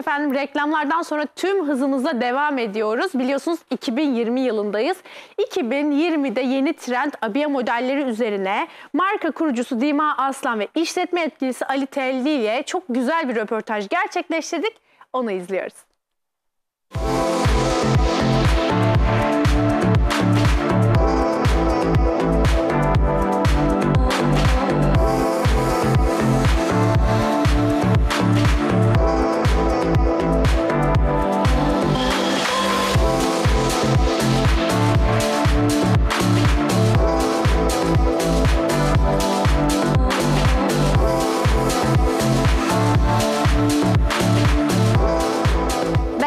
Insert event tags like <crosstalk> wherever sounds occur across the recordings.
Efendim reklamlardan sonra tüm hızımızla devam ediyoruz. Biliyorsunuz 2020 yılındayız. 2020'de yeni trend abiye modelleri üzerine marka kurucusu Dima Aslan ve işletme etkilisi Ali Telli ile çok güzel bir röportaj gerçekleştirdik. Onu izliyoruz.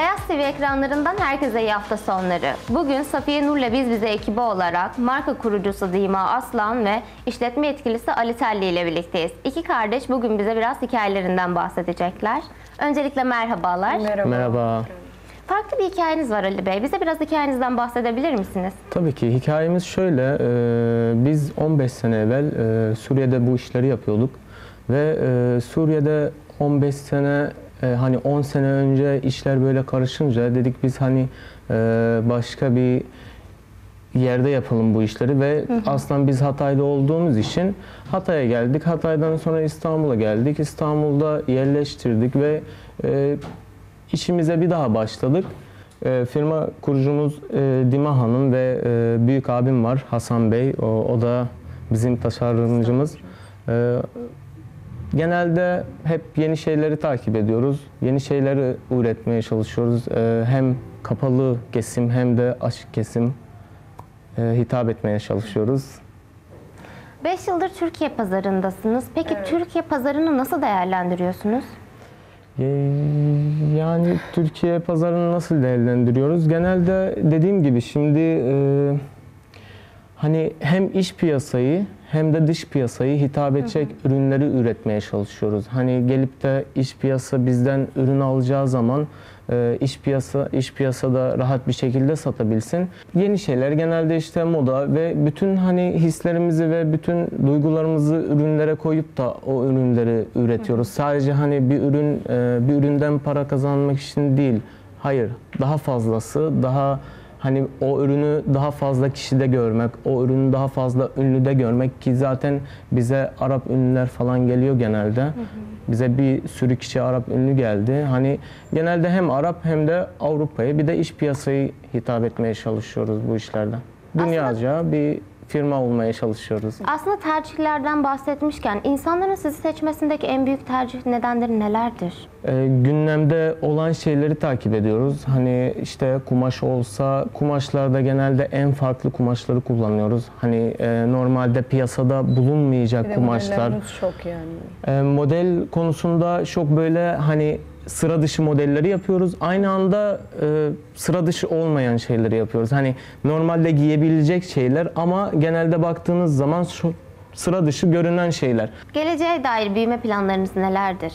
Beyaz TV ekranlarından herkese iyi hafta sonları. Bugün Safiye Nur'la Biz Bize ekibi olarak marka kurucusu Dima Aslan ve işletme yetkilisi Ali Telli ile birlikteyiz. İki kardeş bugün bize biraz hikayelerinden bahsedecekler. Öncelikle merhabalar. Merhaba. Farklı bir hikayeniz var Ali Bey. Bize biraz hikayenizden bahsedebilir misiniz? Tabii ki hikayemiz şöyle. e, biz 15 sene evvel e, Suriye'de bu işleri yapıyorduk ve e, Suriye'de 15 sene e, hani 10 sene önce işler böyle karışınca dedik biz hani e, başka bir yerde yapalım bu işleri ve aslında biz Hatay'da olduğumuz için Hatay'a geldik. Hatay'dan sonra İstanbul'a geldik. İstanbul'da yerleştirdik ve e, işimize bir daha başladık. E, firma kurucumuz e, Dima Hanım ve e, büyük abim var Hasan Bey. O, o da bizim tasarımcımız. E, genelde hep yeni şeyleri takip ediyoruz. Yeni şeyleri üretmeye çalışıyoruz. E, hem kapalı kesim hem de açık kesim e, hitap etmeye çalışıyoruz. 5 yıldır Türkiye pazarındasınız. Peki Türkiye pazarını nasıl değerlendiriyorsunuz? Ee, Yani Türkiye pazarını nasıl değerlendiriyoruz? Genelde dediğim gibi şimdi e, hani hem iç piyasayı hem de dış piyasayı hitap edecek ürünleri üretmeye çalışıyoruz. Hani gelip de iç piyasa bizden ürün alacağı zaman e, iç piyasa iç piyasada rahat bir şekilde satabilsin. Yeni şeyler genelde işte moda ve bütün hani hislerimizi ve bütün duygularımızı ürünlere koyup da o ürünleri üretiyoruz. Sadece hani bir ürün e, bir üründen para kazanmak için değil. Hayır, daha fazlası, daha hani o ürünü daha fazla kişide görmek, o ürünü daha fazla ünlüde görmek ki zaten bize Arap ünlüler falan geliyor genelde. Bize bir sürü kişi Arap ünlü geldi. Hani genelde hem Arap hem de Avrupa'ya bir de iş piyasayı hitap etmeye çalışıyoruz bu işlerden. Dünyaca bir firma olmaya çalışıyoruz. Aslında tercihlerden bahsetmişken insanların sizi seçmesindeki en büyük tercih nedenleri nelerdir? Ee, gündemde olan şeyleri takip ediyoruz. Hani işte kumaş olsa kumaşlarda genelde en farklı kumaşları kullanıyoruz. Hani e, normalde piyasada bulunmayacak Bir de kumaşlar. çok yani. E, model konusunda çok böyle hani sıra dışı modelleri yapıyoruz. Aynı anda e, sıra dışı olmayan şeyleri yapıyoruz. Hani normalde giyebilecek şeyler ama genelde baktığınız zaman şu sıra dışı görünen şeyler. Geleceğe dair büyüme planlarınız nelerdir?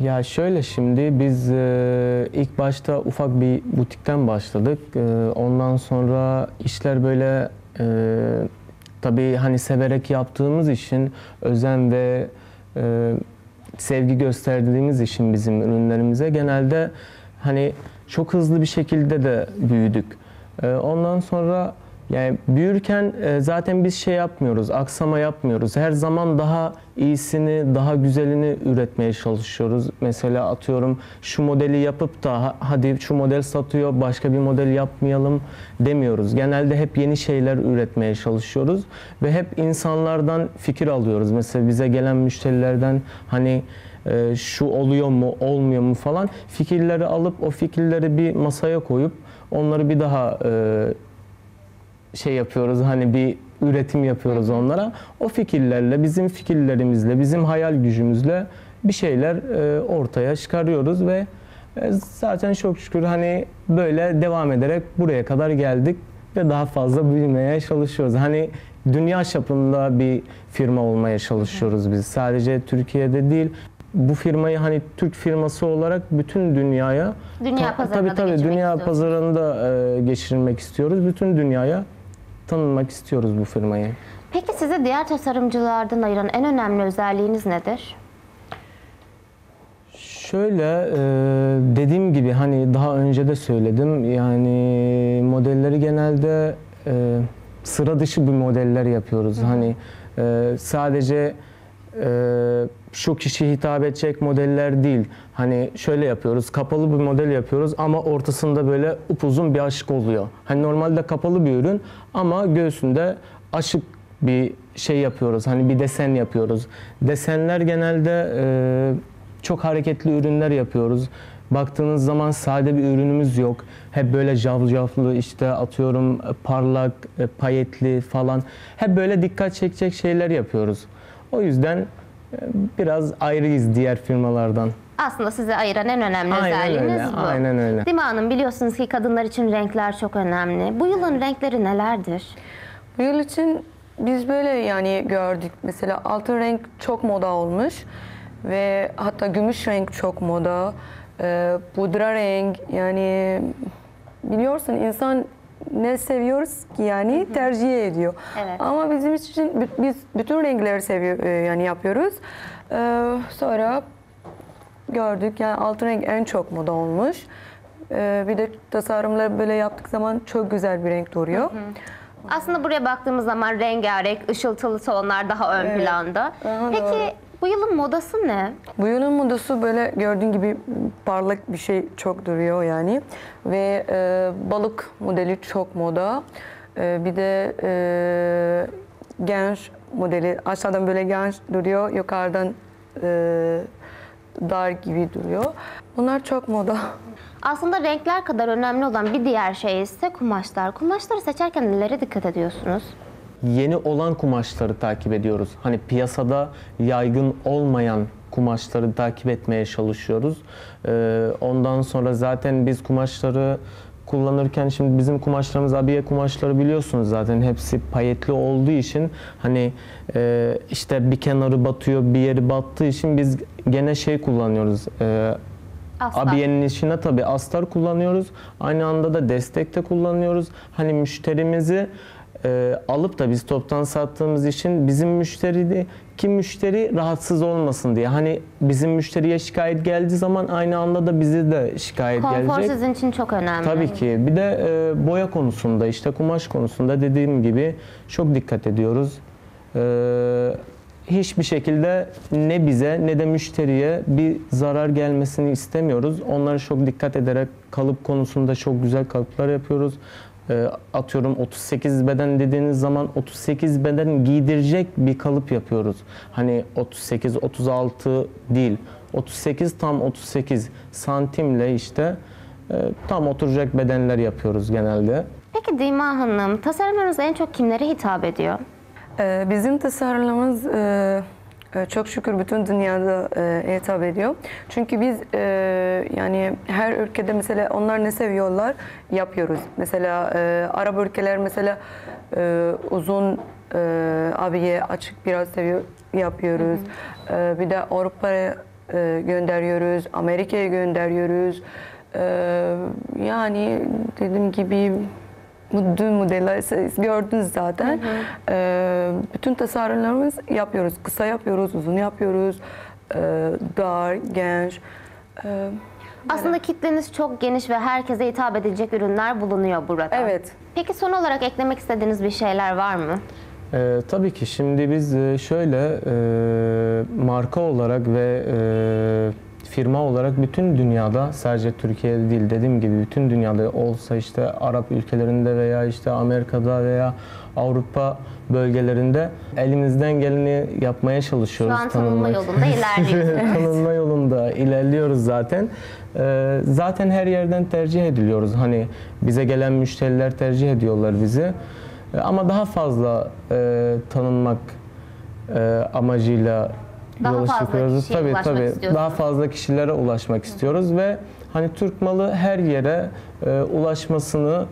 Ya şöyle şimdi biz e, ilk başta ufak bir butikten başladık. E, ondan sonra işler böyle e, tabii hani severek yaptığımız için özen ve e, sevgi gösterdiğimiz için bizim ürünlerimize genelde hani çok hızlı bir şekilde de büyüdük. E, ondan sonra yani büyürken e, zaten biz şey yapmıyoruz, aksama yapmıyoruz. Her zaman daha iyisini, daha güzelini üretmeye çalışıyoruz. Mesela atıyorum şu modeli yapıp da "Ha- hadi şu model satıyor, başka bir model yapmayalım demiyoruz. Genelde hep yeni şeyler üretmeye çalışıyoruz ve hep insanlardan fikir alıyoruz. Mesela bize gelen müşterilerden hani e, şu oluyor mu, olmuyor mu falan fikirleri alıp o fikirleri bir masaya koyup onları bir daha e, şey yapıyoruz hani bir üretim yapıyoruz onlara. O fikirlerle, bizim fikirlerimizle, bizim hayal gücümüzle bir şeyler e, ortaya çıkarıyoruz ve e, zaten çok şükür hani böyle devam ederek buraya kadar geldik ve daha fazla büyümeye çalışıyoruz. Hani dünya çapında bir firma olmaya çalışıyoruz biz. Sadece Türkiye'de değil. Bu firmayı hani Türk firması olarak bütün dünyaya Dünya ta- pazarına da tabii tabii dünya pazarında e, geçirmek istiyoruz. Bütün dünyaya tanınmak istiyoruz bu firmayı. Peki sizi diğer tasarımcılardan ayıran en önemli özelliğiniz nedir? Şöyle e, dediğim gibi hani daha önce de söyledim yani modelleri genelde e, sıra dışı bir modeller yapıyoruz. Hani e, sadece e, şu kişiye hitap edecek modeller değil. Hani şöyle yapıyoruz kapalı bir model yapıyoruz ama ortasında böyle upuzun bir aşık oluyor. Hani normalde kapalı bir ürün ama göğsünde aşık bir şey yapıyoruz. Hani bir desen yapıyoruz. Desenler genelde e, çok hareketli ürünler yapıyoruz. Baktığınız zaman sade bir ürünümüz yok. Hep böyle javjavlı işte atıyorum parlak, e, payetli falan. Hep böyle dikkat çekecek şeyler yapıyoruz. O yüzden e, biraz ayrıyız diğer firmalardan. Aslında sizi ayıran en önemli Aynen özelliğiniz öyle, bu. aynen öyle. Dima Hanım biliyorsunuz ki kadınlar için renkler çok önemli. Bu yılın renkleri nelerdir? Bu yıl için biz böyle yani gördük. Mesela altın renk çok moda olmuş ve hatta gümüş renk çok moda. Ee, pudra renk yani biliyorsun insan ne seviyoruz ki yani tercih ediyor. Evet. Ama bizim için biz bütün renkleri seviyor e, yani yapıyoruz. Ee, sonra gördük yani altın renk en çok moda olmuş. Ee, bir de tasarımları böyle yaptık zaman çok güzel bir renk duruyor. Aslında buraya baktığımız zaman rengarenk, ışıltılı tonlar daha ön Evet. planda. Aha, Peki doğru. Bu yılın modası ne? Bu yılın modası böyle gördüğün gibi parlak bir şey çok duruyor yani. Ve e, balık modeli çok moda. E, bir de e, genç modeli aşağıdan böyle genç duruyor, yukarıdan e, dar gibi duruyor. Bunlar çok moda. Aslında renkler kadar önemli olan bir diğer şey ise kumaşlar. Kumaşları seçerken nelere dikkat ediyorsunuz? Yeni olan kumaşları takip ediyoruz. Hani piyasada yaygın olmayan kumaşları takip etmeye çalışıyoruz. Ee, ondan sonra zaten biz kumaşları kullanırken şimdi bizim kumaşlarımız abiye kumaşları biliyorsunuz zaten hepsi payetli olduğu için hani e, işte bir kenarı batıyor bir yeri battığı için biz gene şey kullanıyoruz. E. Abiyenin içine tabii astar kullanıyoruz. Aynı anda da destek de kullanıyoruz. Hani müşterimizi e, alıp da biz toptan sattığımız için bizim müşteri de kim müşteri rahatsız olmasın diye. Hani bizim müşteriye şikayet geldiği zaman aynı anda da bize de şikayet Konfor gelecek. sizin için çok önemli. Tabii ki. Bir de e, boya konusunda işte kumaş konusunda dediğim gibi çok dikkat ediyoruz. E, hiçbir şekilde ne bize ne de müşteriye bir zarar gelmesini istemiyoruz. Onlara çok dikkat ederek kalıp konusunda çok güzel kalıplar yapıyoruz. E, atıyorum 38 beden dediğiniz zaman 38 beden giydirecek bir kalıp yapıyoruz. Hani 38 36 değil. 38 tam 38 santimle işte e, tam oturacak bedenler yapıyoruz genelde. Peki Dima Hanım, tasarımlarınız en çok kimlere hitap ediyor? Ee, Bizim tasarımımız e, e, çok şükür bütün dünyada e, hitap ediyor. Çünkü biz e, yani her ülkede mesela onlar ne seviyorlar yapıyoruz. Mesela e, Arap ülkeler mesela e, uzun e, abiye açık biraz seviyor yapıyoruz. E, bir de Avrupa'ya e, gönderiyoruz, Amerika'ya gönderiyoruz. E, yani dediğim gibi dün modeller gördünüz zaten. Ee, bütün tasarımlarımız yapıyoruz. Kısa yapıyoruz, uzun yapıyoruz. Ee, dar, genç. Ee, Aslında kitleniz çok geniş ve herkese hitap edecek ürünler bulunuyor burada. evet. Peki son olarak eklemek istediğiniz bir şeyler var mı? Ee, tabii ki şimdi biz e, şöyle e, marka olarak ve e, firma olarak bütün dünyada sadece Türkiye'de değil dediğim gibi bütün dünyada olsa işte Arap ülkelerinde veya işte Amerika'da veya Avrupa bölgelerinde elimizden geleni yapmaya Şu çalışıyoruz. an tanınma yolunda ilerliyorsunuz. <laughs> tanınma yolunda ilerliyoruz zaten. Ee, zaten her yerden tercih ediliyoruz. Hani bize gelen müşteriler tercih ediyorlar bizi. Ee, ama daha fazla e, tanınmak e, amacıyla Daha yola fazla çıkıyoruz. kişiye tabii ulaşmak tabii. Daha fazla kişilere ulaşmak istiyoruz ve hani Türk malı her yere e, ulaşmasını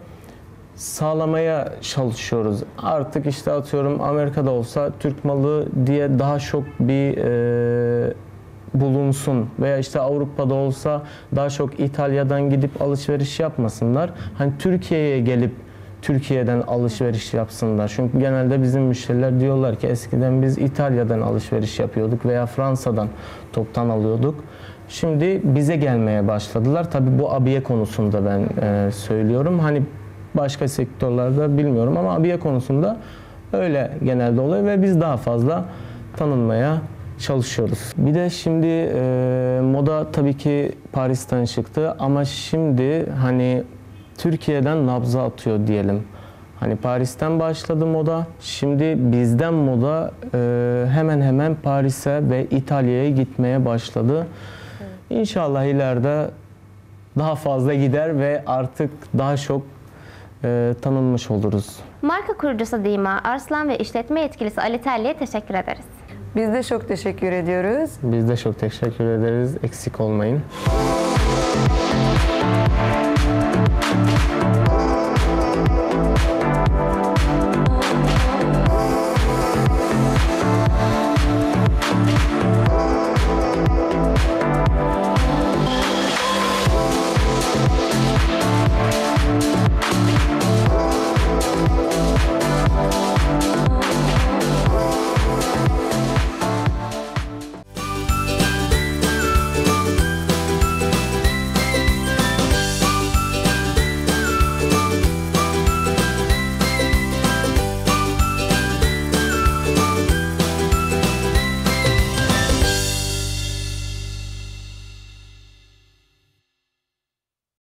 sağlamaya çalışıyoruz. Artık işte atıyorum Amerika'da olsa Türk malı diye daha çok bir e, bulunsun veya işte Avrupa'da olsa daha çok İtalya'dan gidip alışveriş yapmasınlar. Hani Türkiye'ye gelip Türkiye'den alışveriş yapsınlar. Çünkü genelde bizim müşteriler diyorlar ki eskiden biz İtalya'dan alışveriş yapıyorduk veya Fransa'dan toptan alıyorduk. Şimdi bize gelmeye başladılar. Tabii bu abiye konusunda ben e, söylüyorum. Hani başka sektörlerde bilmiyorum ama abiye konusunda öyle genelde oluyor ve biz daha fazla tanınmaya çalışıyoruz. Bir de şimdi e, moda tabii ki Paris'ten çıktı ama şimdi hani Türkiye'den nabza atıyor diyelim. Hani Paris'ten başladı moda. Şimdi bizden moda e, hemen hemen Paris'e ve İtalya'ya gitmeye başladı. İnşallah ileride daha fazla gider ve artık daha çok e, tanınmış oluruz. Marka kurucusu Dima Arslan ve işletme yetkilisi Ali Telli'ye teşekkür ederiz. Biz de çok teşekkür ediyoruz. Biz de çok teşekkür ederiz. Eksik olmayın.